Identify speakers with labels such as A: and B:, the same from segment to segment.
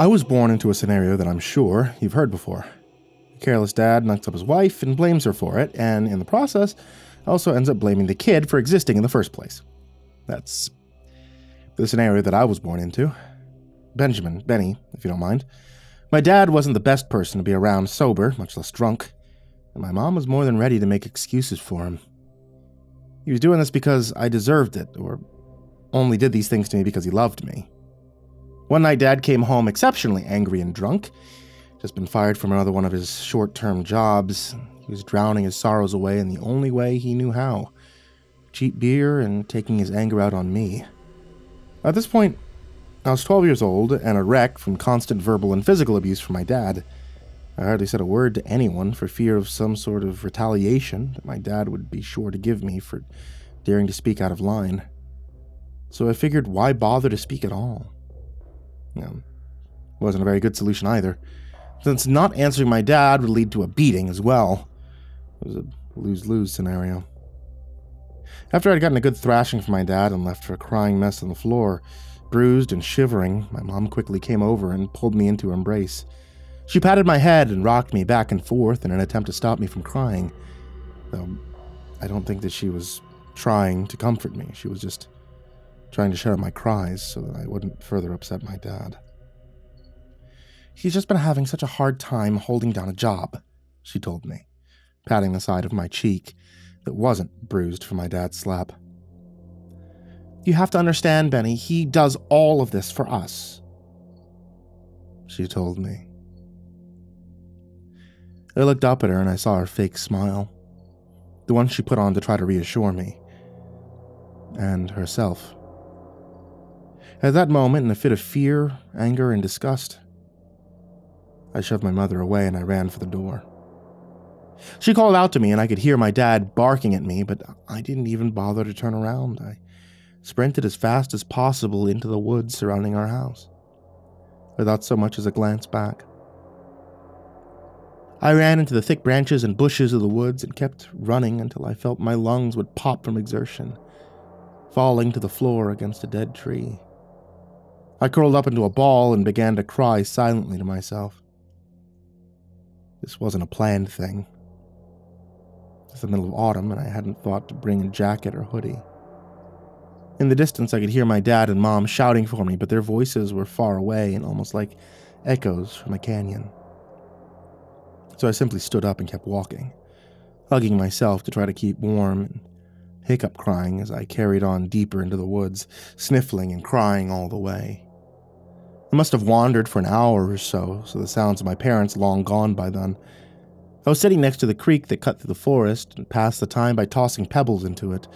A: I was born into a scenario that I'm sure you've heard before. A careless dad knocks up his wife and blames her for it, and in the process, also ends up blaming the kid for existing in the first place. That's the scenario that I was born into. Benjamin, Benny, if you don't mind. My dad wasn't the best person to be around sober, much less drunk, and my mom was more than ready to make excuses for him. He was doing this because I deserved it, or only did these things to me because he loved me. One night, Dad came home exceptionally angry and drunk. Just been fired from another one of his short term jobs. He was drowning his sorrows away in the only way he knew how cheap beer and taking his anger out on me. At this point, I was 12 years old and a wreck from constant verbal and physical abuse from my dad. I hardly said a word to anyone for fear of some sort of retaliation that my dad would be sure to give me for daring to speak out of line. So I figured why bother to speak at all? Yeah, wasn't a very good solution either, since not answering my dad would lead to a beating as well. It was a lose lose scenario. After I'd gotten a good thrashing from my dad and left her a crying mess on the floor, Bruised and shivering, my mom quickly came over and pulled me into her embrace. She patted my head and rocked me back and forth in an attempt to stop me from crying. Though I don't think that she was trying to comfort me. She was just trying to up my cries so that I wouldn't further upset my dad. He's just been having such a hard time holding down a job, she told me, patting the side of my cheek that wasn't bruised from my dad's slap. You have to understand, Benny, he does all of this for us. She told me. I looked up at her and I saw her fake smile, the one she put on to try to reassure me, and herself. At that moment, in a fit of fear, anger, and disgust, I shoved my mother away and I ran for the door. She called out to me, and I could hear my dad barking at me, but I didn't even bother to turn around. I sprinted as fast as possible into the woods surrounding our house, without so much as a glance back. I ran into the thick branches and bushes of the woods and kept running until I felt my lungs would pop from exertion, falling to the floor against a dead tree. I curled up into a ball and began to cry silently to myself. This wasn't a planned thing. It's the middle of autumn, and I hadn't thought to bring a jacket or hoodie. In the distance, I could hear my dad and mom shouting for me, but their voices were far away and almost like echoes from a canyon. So I simply stood up and kept walking, hugging myself to try to keep warm and hiccup crying as I carried on deeper into the woods, sniffling and crying all the way. I must have wandered for an hour or so, so the sounds of my parents long gone by then. I was sitting next to the creek that cut through the forest and passed the time by tossing pebbles into it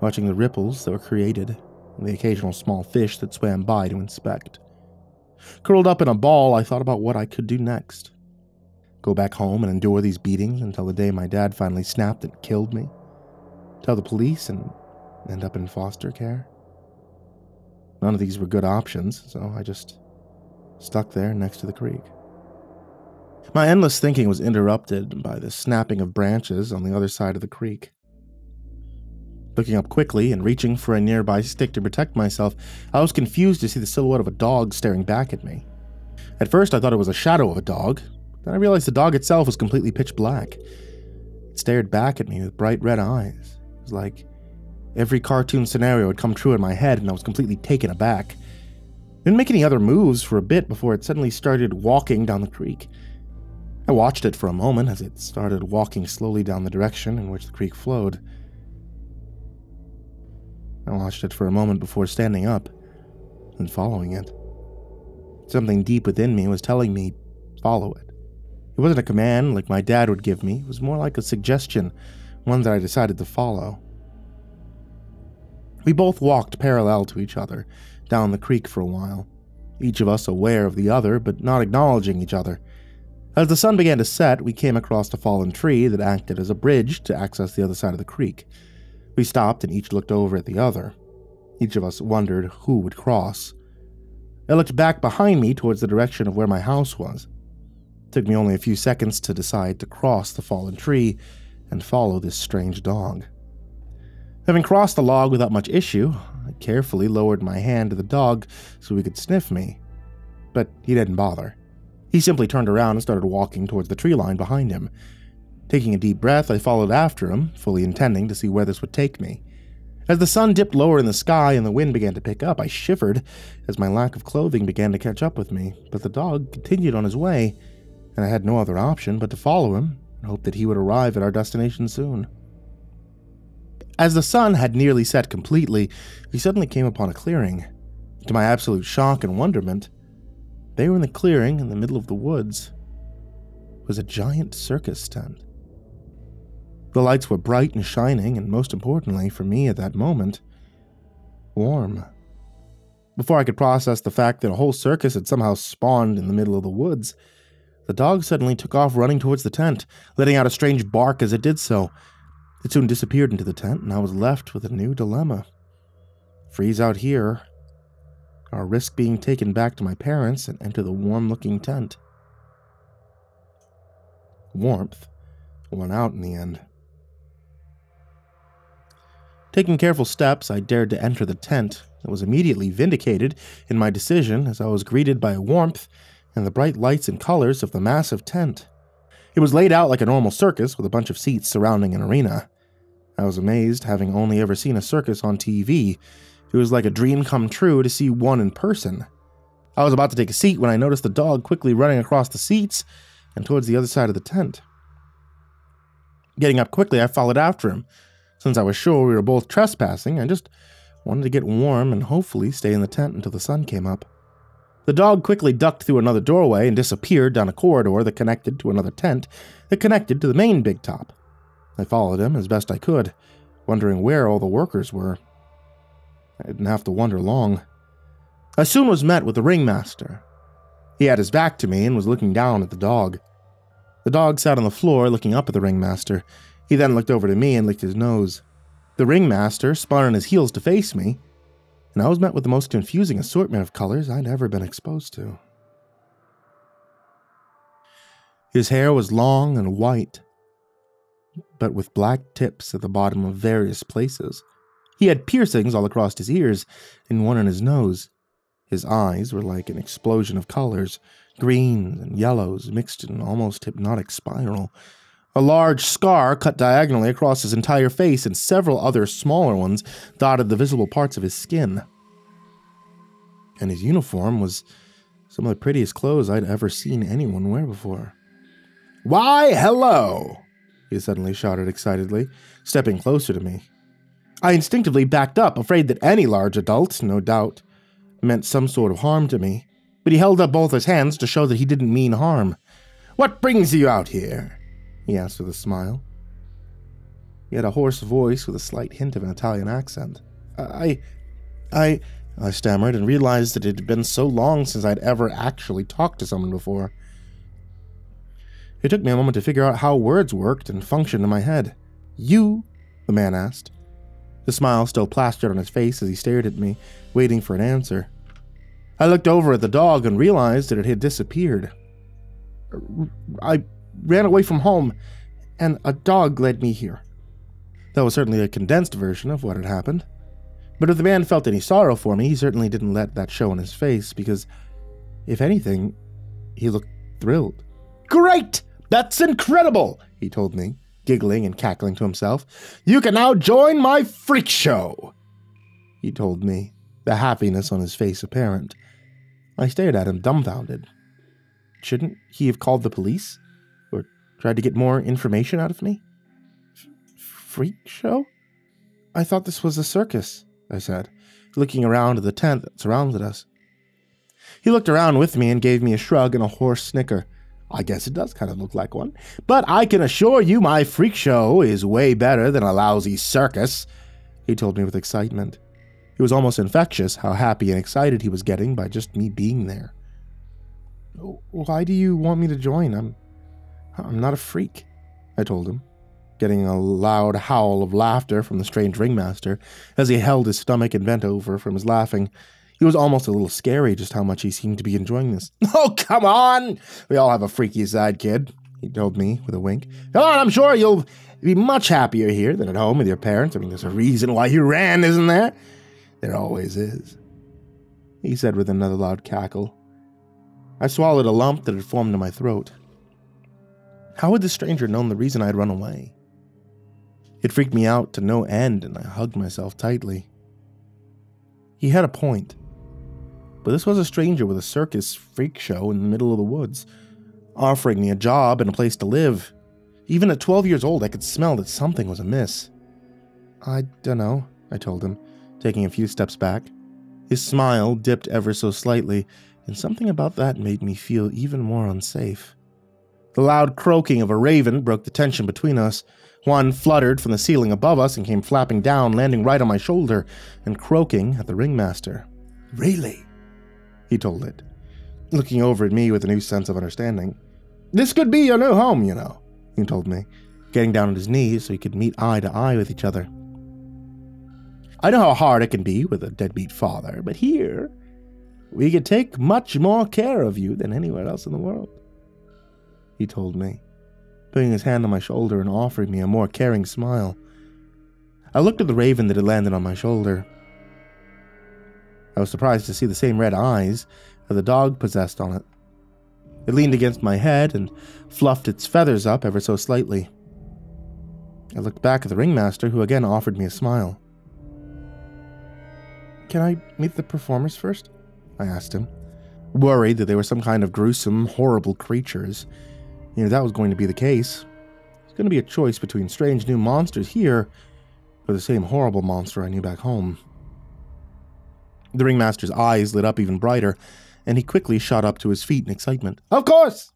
A: watching the ripples that were created and the occasional small fish that swam by to inspect. Curled up in a ball, I thought about what I could do next. Go back home and endure these beatings until the day my dad finally snapped and killed me? Tell the police and end up in foster care? None of these were good options, so I just stuck there next to the creek. My endless thinking was interrupted by the snapping of branches on the other side of the creek. Looking up quickly and reaching for a nearby stick to protect myself, I was confused to see the silhouette of a dog staring back at me. At first, I thought it was a shadow of a dog, then I realized the dog itself was completely pitch black. It stared back at me with bright red eyes. It was like every cartoon scenario had come true in my head, and I was completely taken aback. Didn't make any other moves for a bit before it suddenly started walking down the creek. I watched it for a moment as it started walking slowly down the direction in which the creek flowed. I watched it for a moment before standing up and following it. Something deep within me was telling me, follow it. It wasn't a command like my dad would give me, it was more like a suggestion, one that I decided to follow. We both walked parallel to each other down the creek for a while, each of us aware of the other, but not acknowledging each other. As the sun began to set, we came across a fallen tree that acted as a bridge to access the other side of the creek. We stopped and each looked over at the other. Each of us wondered who would cross. I looked back behind me towards the direction of where my house was. It took me only a few seconds to decide to cross the fallen tree and follow this strange dog. Having crossed the log without much issue, I carefully lowered my hand to the dog so he could sniff me. but he didn't bother. He simply turned around and started walking towards the tree line behind him. Taking a deep breath, I followed after him, fully intending to see where this would take me. As the sun dipped lower in the sky and the wind began to pick up, I shivered as my lack of clothing began to catch up with me, but the dog continued on his way, and I had no other option but to follow him and hope that he would arrive at our destination soon. As the sun had nearly set completely, we suddenly came upon a clearing. To my absolute shock and wonderment, there in the clearing in the middle of the woods was a giant circus tent. The lights were bright and shining, and most importantly for me at that moment, warm. Before I could process the fact that a whole circus had somehow spawned in the middle of the woods, the dog suddenly took off running towards the tent, letting out a strange bark as it did so. It soon disappeared into the tent, and I was left with a new dilemma. Freeze out here, or risk being taken back to my parents and enter the warm looking tent. Warmth won out in the end. Taking careful steps, I dared to enter the tent and was immediately vindicated in my decision as I was greeted by warmth and the bright lights and colors of the massive tent. It was laid out like a normal circus with a bunch of seats surrounding an arena. I was amazed, having only ever seen a circus on TV. It was like a dream come true to see one in person. I was about to take a seat when I noticed the dog quickly running across the seats and towards the other side of the tent. Getting up quickly, I followed after him, since I was sure we were both trespassing, I just wanted to get warm and hopefully stay in the tent until the sun came up. The dog quickly ducked through another doorway and disappeared down a corridor that connected to another tent that connected to the main big top. I followed him as best I could, wondering where all the workers were. I didn't have to wonder long. I soon was met with the ringmaster. He had his back to me and was looking down at the dog. The dog sat on the floor looking up at the ringmaster, he then looked over to me and licked his nose. The ringmaster spun on his heels to face me, and I was met with the most confusing assortment of colors I'd ever been exposed to. His hair was long and white, but with black tips at the bottom of various places. He had piercings all across his ears and one on his nose. His eyes were like an explosion of colors, greens and yellows mixed in an almost hypnotic spiral. A large scar cut diagonally across his entire face, and several other smaller ones dotted the visible parts of his skin. And his uniform was some of the prettiest clothes I'd ever seen anyone wear before. Why, hello! he suddenly shouted excitedly, stepping closer to me. I instinctively backed up, afraid that any large adult, no doubt, meant some sort of harm to me, but he held up both his hands to show that he didn't mean harm. What brings you out here? He asked with a smile. He had a hoarse voice with a slight hint of an Italian accent. I. I. I stammered and realized that it had been so long since I'd ever actually talked to someone before. It took me a moment to figure out how words worked and functioned in my head. You? the man asked. The smile still plastered on his face as he stared at me, waiting for an answer. I looked over at the dog and realized that it had disappeared. I ran away from home, and a dog led me here. That was certainly a condensed version of what had happened. But if the man felt any sorrow for me, he certainly didn't let that show on his face, because, if anything, he looked thrilled. Great! That's incredible! he told me, giggling and cackling to himself. You can now join my freak show! He told me, the happiness on his face apparent. I stared at him dumbfounded. Shouldn't he have called the police? Tried to get more information out of me? F- freak show? I thought this was a circus, I said, looking around at the tent that surrounded us. He looked around with me and gave me a shrug and a hoarse snicker. I guess it does kind of look like one. But I can assure you my freak show is way better than a lousy circus, he told me with excitement. It was almost infectious how happy and excited he was getting by just me being there. Why do you want me to join? I'm I'm not a freak, I told him, getting a loud howl of laughter from the strange ringmaster as he held his stomach and bent over from his laughing. He was almost a little scary just how much he seemed to be enjoying this. Oh, come on! We all have a freaky side, kid, he told me with a wink. Come on, I'm sure you'll be much happier here than at home with your parents. I mean, there's a reason why you ran, isn't there? There always is, he said with another loud cackle. I swallowed a lump that had formed in my throat. How had the stranger known the reason I'd run away? It freaked me out to no end, and I hugged myself tightly. He had a point. But this was a stranger with a circus freak show in the middle of the woods, offering me a job and a place to live. Even at 12 years old, I could smell that something was amiss. I dunno, I told him, taking a few steps back. His smile dipped ever so slightly, and something about that made me feel even more unsafe. The loud croaking of a raven broke the tension between us. One fluttered from the ceiling above us and came flapping down, landing right on my shoulder and croaking at the ringmaster. Really? He told it, looking over at me with a new sense of understanding. This could be your new home, you know, he told me, getting down on his knees so he could meet eye to eye with each other. I know how hard it can be with a deadbeat father, but here, we could take much more care of you than anywhere else in the world. He told me, putting his hand on my shoulder and offering me a more caring smile. I looked at the raven that had landed on my shoulder. I was surprised to see the same red eyes that the dog possessed on it. It leaned against my head and fluffed its feathers up ever so slightly. I looked back at the ringmaster, who again offered me a smile. Can I meet the performers first? I asked him, worried that they were some kind of gruesome, horrible creatures. You know, that was going to be the case. It's going to be a choice between strange new monsters here or the same horrible monster I knew back home. The ringmaster's eyes lit up even brighter, and he quickly shot up to his feet in excitement. Of course!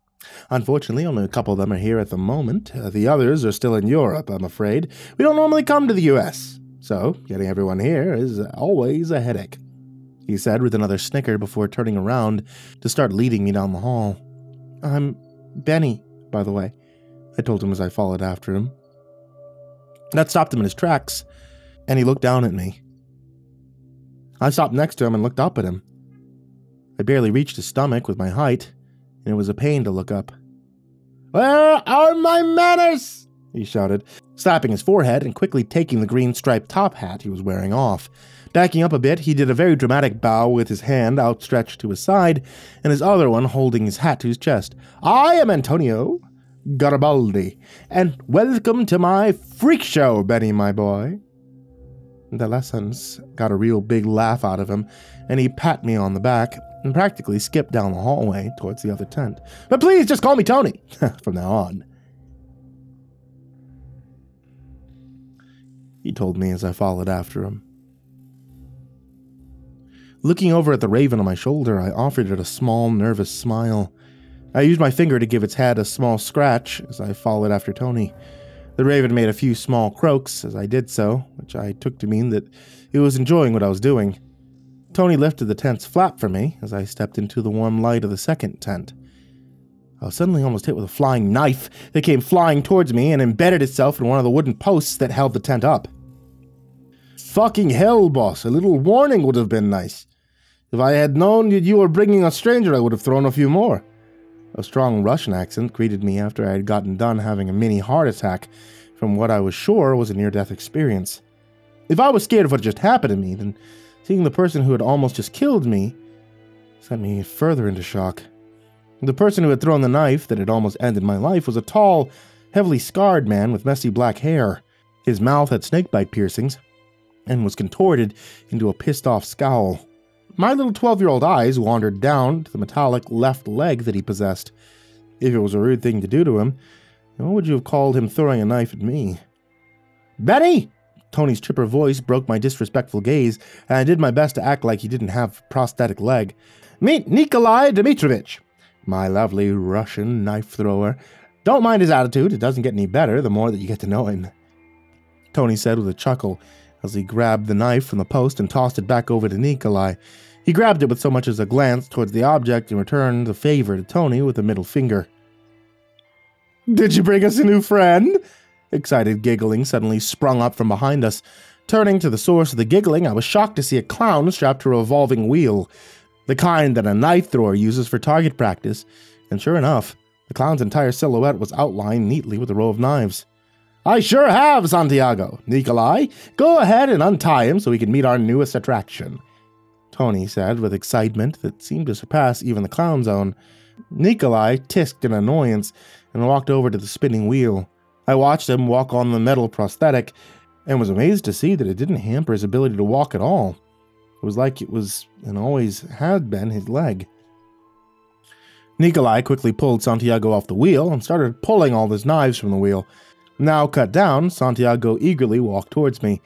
A: Unfortunately, only a couple of them are here at the moment. Uh, the others are still in Europe, I'm afraid. We don't normally come to the US. So, getting everyone here is always a headache, he said with another snicker before turning around to start leading me down the hall. I'm Benny, by the way, I told him as I followed after him. That stopped him in his tracks, and he looked down at me. I stopped next to him and looked up at him. I barely reached his stomach with my height, and it was a pain to look up. Where are my manners? he shouted, slapping his forehead and quickly taking the green striped top hat he was wearing off. Backing up a bit, he did a very dramatic bow with his hand outstretched to his side and his other one holding his hat to his chest. I am Antonio Garibaldi, and welcome to my freak show, Benny, my boy. The lessons got a real big laugh out of him, and he pat me on the back and practically skipped down the hallway towards the other tent. But please just call me Tony from now on. he told me as I followed after him. Looking over at the raven on my shoulder, I offered it a small, nervous smile. I used my finger to give its head a small scratch as I followed after Tony. The raven made a few small croaks as I did so, which I took to mean that it was enjoying what I was doing. Tony lifted the tent's flap for me as I stepped into the warm light of the second tent. I was suddenly almost hit with a flying knife that came flying towards me and embedded itself in one of the wooden posts that held the tent up. Fucking hell, boss. A little warning would have been nice. If I had known that you were bringing a stranger, I would have thrown a few more. A strong Russian accent greeted me after I had gotten done having a mini heart attack from what I was sure was a near death experience. If I was scared of what just happened to me, then seeing the person who had almost just killed me sent me further into shock. The person who had thrown the knife that had almost ended my life was a tall, heavily scarred man with messy black hair. His mouth had snakebite piercings and was contorted into a pissed off scowl. My little 12 year old eyes wandered down to the metallic left leg that he possessed. If it was a rude thing to do to him, what would you have called him throwing a knife at me? Benny! Tony's chipper voice broke my disrespectful gaze, and I did my best to act like he didn't have a prosthetic leg. Meet Nikolai Dmitrovich! my lovely Russian knife thrower. Don't mind his attitude, it doesn't get any better the more that you get to know him. Tony said with a chuckle as he grabbed the knife from the post and tossed it back over to Nikolai. He grabbed it with so much as a glance towards the object and returned the favor to Tony with a middle finger. Did you bring us a new friend? Excited giggling suddenly sprung up from behind us. Turning to the source of the giggling, I was shocked to see a clown strapped to a revolving wheel the kind that a knife thrower uses for target practice, and sure enough, the clown's entire silhouette was outlined neatly with a row of knives. I sure have, Santiago. Nikolai, go ahead and untie him so we can meet our newest attraction. Tony said with excitement that seemed to surpass even the clown's own. Nikolai tisked in annoyance and walked over to the spinning wheel. I watched him walk on the metal prosthetic and was amazed to see that it didn't hamper his ability to walk at all. It was like it was and always had been his leg. Nikolai quickly pulled Santiago off the wheel and started pulling all his knives from the wheel. Now cut down, Santiago eagerly walked towards me.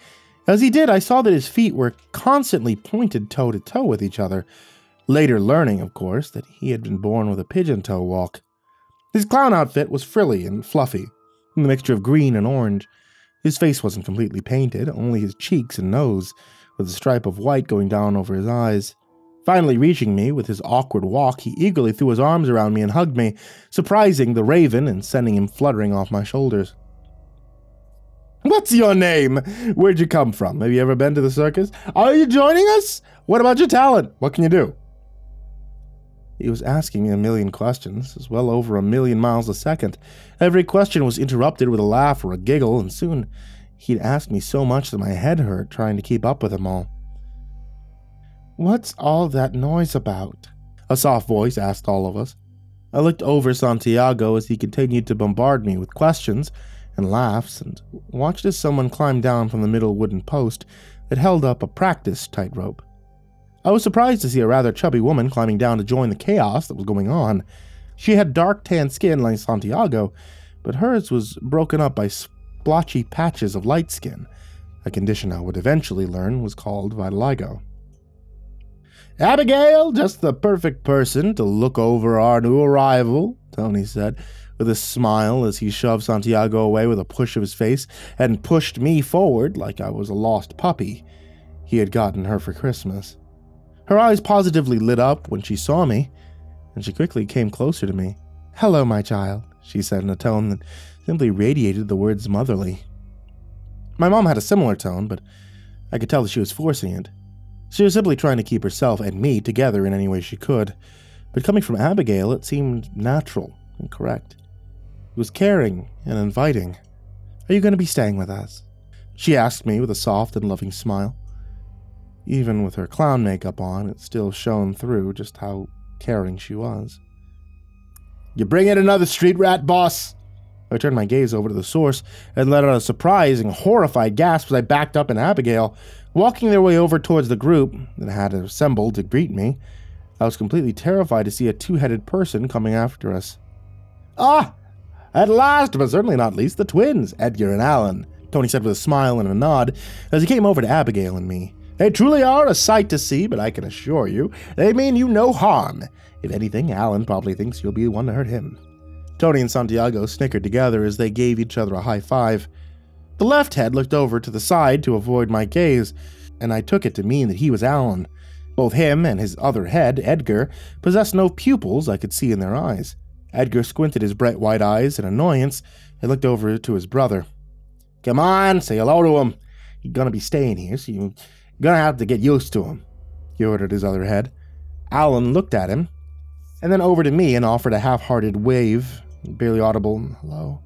A: As he did, I saw that his feet were constantly pointed toe to toe with each other, later learning, of course, that he had been born with a pigeon toe walk. His clown outfit was frilly and fluffy, in a mixture of green and orange. His face wasn't completely painted, only his cheeks and nose, with a stripe of white going down over his eyes. Finally reaching me with his awkward walk, he eagerly threw his arms around me and hugged me, surprising the raven and sending him fluttering off my shoulders. What's your name? Where'd you come from? Have you ever been to the circus? Are you joining us? What about your talent? What can you do? He was asking me a million questions, as well over a million miles a second. Every question was interrupted with a laugh or a giggle, and soon he'd asked me so much that my head hurt trying to keep up with them all. What's all that noise about? A soft voice asked all of us. I looked over Santiago as he continued to bombard me with questions and laughs, and watched as someone climbed down from the middle wooden post that held up a practice tightrope. I was surprised to see a rather chubby woman climbing down to join the chaos that was going on. She had dark tan skin like Santiago, but hers was broken up by splotchy patches of light skin, a condition I would eventually learn was called vitiligo. Abigail, just the perfect person to look over our new arrival, Tony said, with a smile as he shoved Santiago away with a push of his face and pushed me forward like I was a lost puppy he had gotten her for Christmas. Her eyes positively lit up when she saw me, and she quickly came closer to me. Hello, my child, she said in a tone that simply radiated the words motherly. My mom had a similar tone, but I could tell that she was forcing it. She was simply trying to keep herself and me together in any way she could, but coming from Abigail, it seemed natural and correct. It was caring and inviting. Are you going to be staying with us? She asked me with a soft and loving smile. Even with her clown makeup on, it still shone through just how caring she was. You bring in another street rat, boss? I turned my gaze over to the source and let out a surprised and horrified gasp as I backed up and Abigail, walking their way over towards the group that had assembled to greet me. I was completely terrified to see a two headed person coming after us. Ah! At last, but certainly not least, the twins, Edgar and Alan, Tony said with a smile and a nod as he came over to Abigail and me. They truly are a sight to see, but I can assure you, they mean you no harm. If anything, Alan probably thinks you'll be the one to hurt him. Tony and Santiago snickered together as they gave each other a high five. The left head looked over to the side to avoid my gaze, and I took it to mean that he was Alan. Both him and his other head, Edgar, possessed no pupils I could see in their eyes. Edgar squinted his bright white eyes in annoyance and looked over to his brother. Come on, say hello to him. He's gonna be staying here, so you're gonna have to get used to him, he ordered his other head. Alan looked at him, and then over to me and offered a half hearted wave, barely audible hello.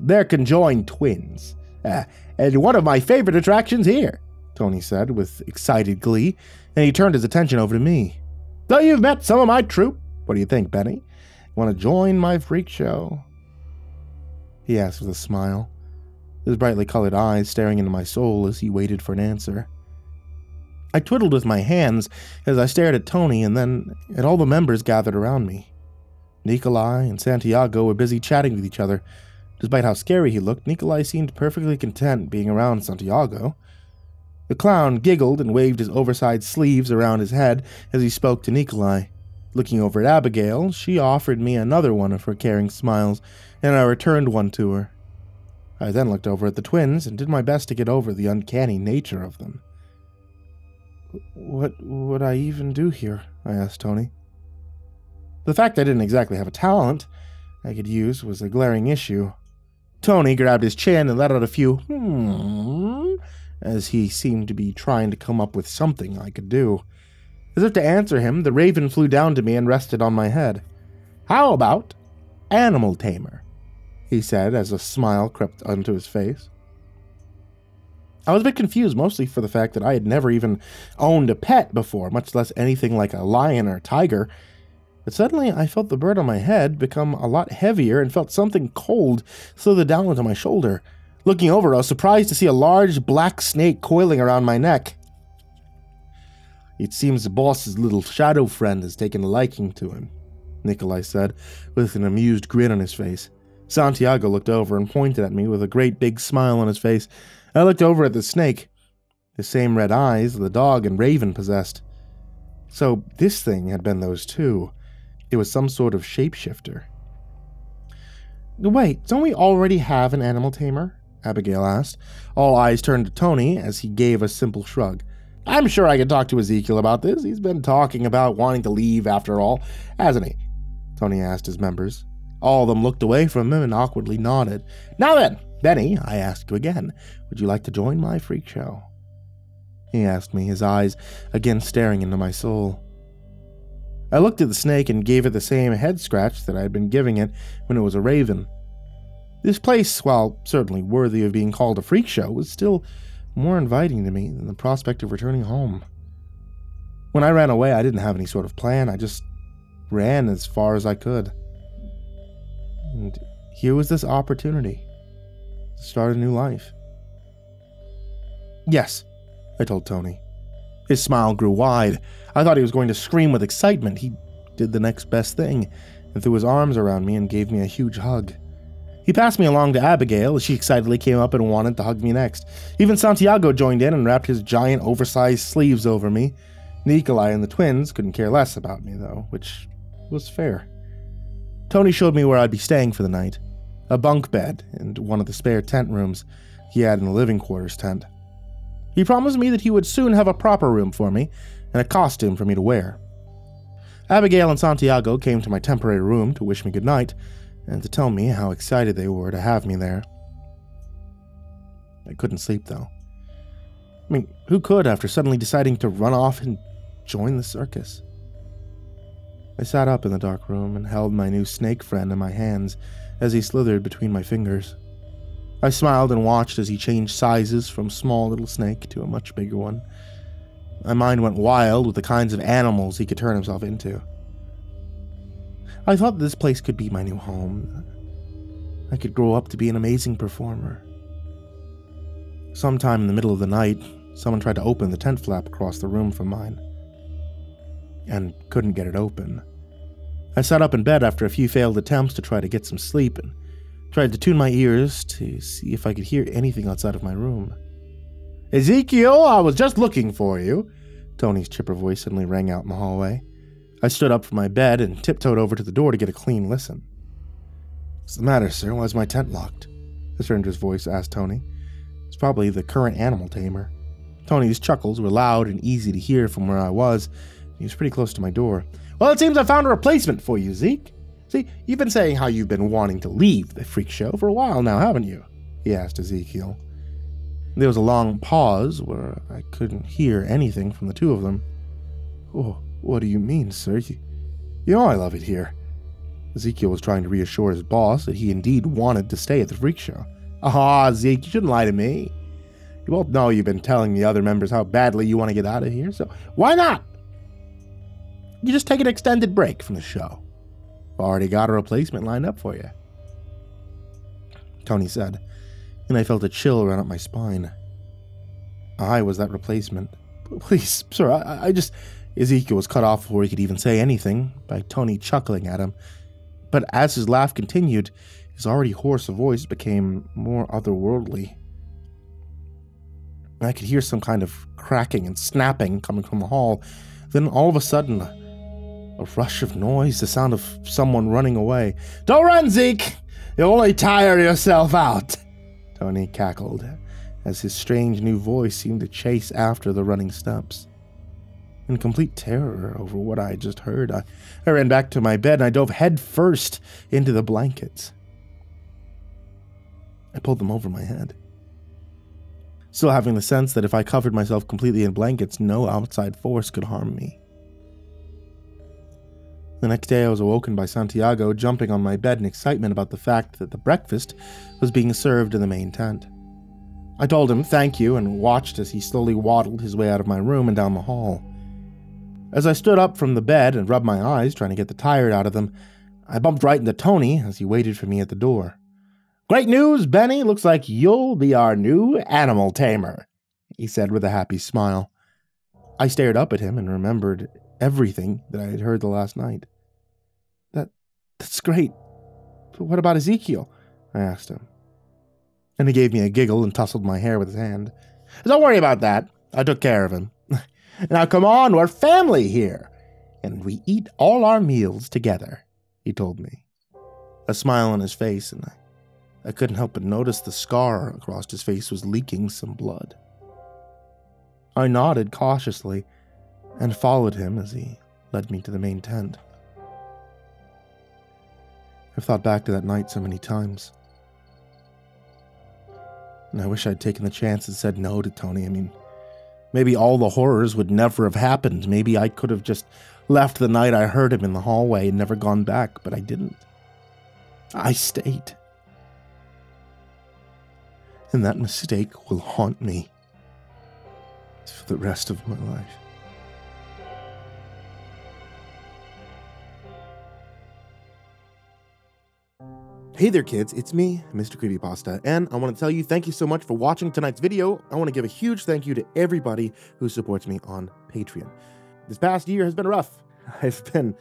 A: They're conjoined twins, uh, and one of my favorite attractions here, Tony said with excited glee, and he turned his attention over to me. So you've met some of my troupe? What do you think, Benny? Want to join my freak show? He asked with a smile, his brightly colored eyes staring into my soul as he waited for an answer. I twiddled with my hands as I stared at Tony and then at all the members gathered around me. Nikolai and Santiago were busy chatting with each other. Despite how scary he looked, Nikolai seemed perfectly content being around Santiago. The clown giggled and waved his oversized sleeves around his head as he spoke to Nikolai. Looking over at Abigail, she offered me another one of her caring smiles, and I returned one to her. I then looked over at the twins and did my best to get over the uncanny nature of them. What would I even do here? I asked Tony. The fact I didn't exactly have a talent I could use was a glaring issue. Tony grabbed his chin and let out a few hmm as he seemed to be trying to come up with something I could do. As if to answer him, the raven flew down to me and rested on my head. How about animal tamer? he said as a smile crept onto his face. I was a bit confused, mostly for the fact that I had never even owned a pet before, much less anything like a lion or a tiger. But suddenly I felt the bird on my head become a lot heavier and felt something cold slither down onto my shoulder. Looking over, I was surprised to see a large black snake coiling around my neck. It seems the boss's little shadow friend has taken a liking to him, Nikolai said, with an amused grin on his face. Santiago looked over and pointed at me with a great big smile on his face. I looked over at the snake, the same red eyes the dog and Raven possessed. So this thing had been those two. It was some sort of shapeshifter. Wait, don't we already have an animal tamer? Abigail asked. All eyes turned to Tony as he gave a simple shrug. I'm sure I could talk to Ezekiel about this. He's been talking about wanting to leave after all, hasn't he? Tony asked his members. All of them looked away from him and awkwardly nodded. Now then, Benny, I ask you again, would you like to join my freak show? He asked me, his eyes again staring into my soul. I looked at the snake and gave it the same head scratch that I had been giving it when it was a raven. This place, while certainly worthy of being called a freak show, was still more inviting to me than the prospect of returning home. When I ran away, I didn't have any sort of plan. I just ran as far as I could. And here was this opportunity to start a new life. Yes, I told Tony. His smile grew wide. I thought he was going to scream with excitement. He did the next best thing and threw his arms around me and gave me a huge hug. He passed me along to Abigail as she excitedly came up and wanted to hug me next. Even Santiago joined in and wrapped his giant, oversized sleeves over me. Nikolai and the twins couldn't care less about me, though, which was fair. Tony showed me where I'd be staying for the night a bunk bed and one of the spare tent rooms he had in the living quarters tent. He promised me that he would soon have a proper room for me and a costume for me to wear. Abigail and Santiago came to my temporary room to wish me good night, and to tell me how excited they were to have me there. I couldn't sleep, though. I mean, who could after suddenly deciding to run off and join the circus? I sat up in the dark room and held my new snake friend in my hands as he slithered between my fingers. I smiled and watched as he changed sizes from small little snake to a much bigger one. My mind went wild with the kinds of animals he could turn himself into. I thought this place could be my new home. I could grow up to be an amazing performer. Sometime in the middle of the night, someone tried to open the tent flap across the room from mine and couldn't get it open. I sat up in bed after a few failed attempts to try to get some sleep and tried to tune my ears to see if I could hear anything outside of my room. Ezekiel, I was just looking for you. Tony's chipper voice suddenly rang out in the hallway. I stood up from my bed and tiptoed over to the door to get a clean listen. What's the matter, sir? Why is my tent locked? The stranger's voice asked Tony. It's probably the current animal tamer. Tony's chuckles were loud and easy to hear from where I was. He was pretty close to my door. Well, it seems I found a replacement for you, Zeke. See, you've been saying how you've been wanting to leave the freak show for a while now, haven't you? He asked Ezekiel. There was a long pause where I couldn't hear anything from the two of them. Oh, what do you mean, sir? You, you know I love it here. Ezekiel was trying to reassure his boss that he indeed wanted to stay at the freak show. Ah, Zeke, you shouldn't lie to me. You both know you've been telling the other members how badly you want to get out of here, so why not? You just take an extended break from the show. I've already got a replacement lined up for you. Tony said, and I felt a chill run up my spine. I was that replacement. Please, sir, I, I just. Ezekiel was cut off before he could even say anything by Tony chuckling at him. But as his laugh continued, his already hoarse voice became more otherworldly. I could hear some kind of cracking and snapping coming from the hall. Then all of a sudden, a rush of noise, the sound of someone running away. Don't run, Zeke! You'll only tire yourself out! Tony cackled as his strange new voice seemed to chase after the running steps. In complete terror over what I had just heard, I, I ran back to my bed and I dove headfirst into the blankets. I pulled them over my head. Still having the sense that if I covered myself completely in blankets, no outside force could harm me. The next day, I was awoken by Santiago jumping on my bed in excitement about the fact that the breakfast was being served in the main tent. I told him thank you and watched as he slowly waddled his way out of my room and down the hall. As I stood up from the bed and rubbed my eyes, trying to get the tired out of them, I bumped right into Tony as he waited for me at the door. Great news, Benny! Looks like you'll be our new animal tamer, he said with a happy smile. I stared up at him and remembered everything that I had heard the last night. That that's great. But what about Ezekiel? I asked him. And he gave me a giggle and tousled my hair with his hand. Don't worry about that. I took care of him. Now come on, we're family here. And we eat all our meals together, he told me. A smile on his face, and I, I couldn't help but notice the scar across his face was leaking some blood. I nodded cautiously and followed him as he led me to the main tent. I've thought back to that night so many times. And I wish I'd taken the chance and said no to Tony. I mean, maybe all the horrors would never have happened. Maybe I could have just left the night I heard him in the hallway and never gone back, but I didn't. I stayed. And that mistake will haunt me for the rest of my life. Hey there kids, it's me, Mr. Creepypasta, and I want to tell you thank you so much for watching tonight's video. I want to give a huge thank you to everybody who supports me on Patreon. This past year has been rough. I've been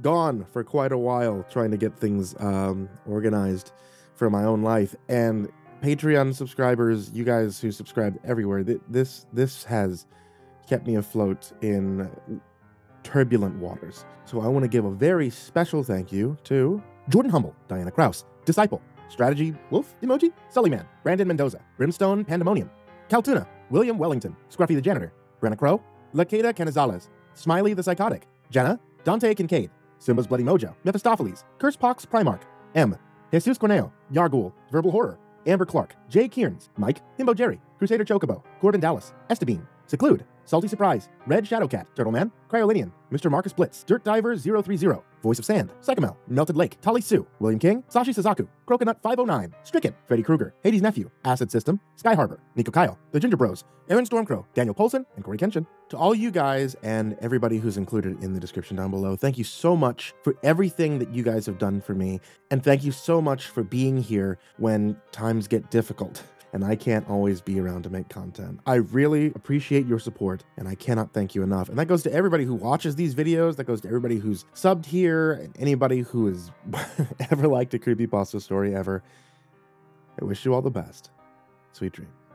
A: gone for quite a while trying to get things um, organized for my own life, and Patreon subscribers, you guys who subscribe everywhere, th- this this has kept me afloat in turbulent waters. So I want to give a very special thank you to Jordan Humble, Diana Kraus, Disciple, Strategy Wolf Emoji, Sullyman, Brandon Mendoza, Brimstone Pandemonium, Caltuna, William Wellington, Scruffy the Janitor, Brenna Crow, Lakeda Canizales, Smiley the Psychotic, Jenna, Dante Kincaid, Simba's Bloody Mojo, Mephistopheles, Cursepox Primarch, M, Jesus Corneo, Yargul, Verbal Horror, Amber Clark, Jay Kearns, Mike, Himbo Jerry, Crusader Chocobo, Corbin Dallas, Estebean, Seclude, Salty Surprise, Red Shadowcat, Turtleman, Cryolinian, Mr. Marcus Blitz, Dirt Diver 030, Voice of Sand, Psychomel, Melted Lake, Tali Sue, William King, Sashi Suzaku, Croconut 509, Stricken, Freddy Krueger, Hades Nephew, Acid System, Sky Harbor, Nico Kyle, The Ginger Bros, Aaron Stormcrow, Daniel Polson, and Corey Kenshin. To all you guys and everybody who's included in the description down below, thank you so much for everything that you guys have done for me. And thank you so much for being here when times get difficult and I can't always be around to make content. I really appreciate your support, and I cannot thank you enough. And that goes to everybody who watches these videos, that goes to everybody who's subbed here, and anybody who has ever liked a creepypasta story ever. I wish you all the best. Sweet dreams.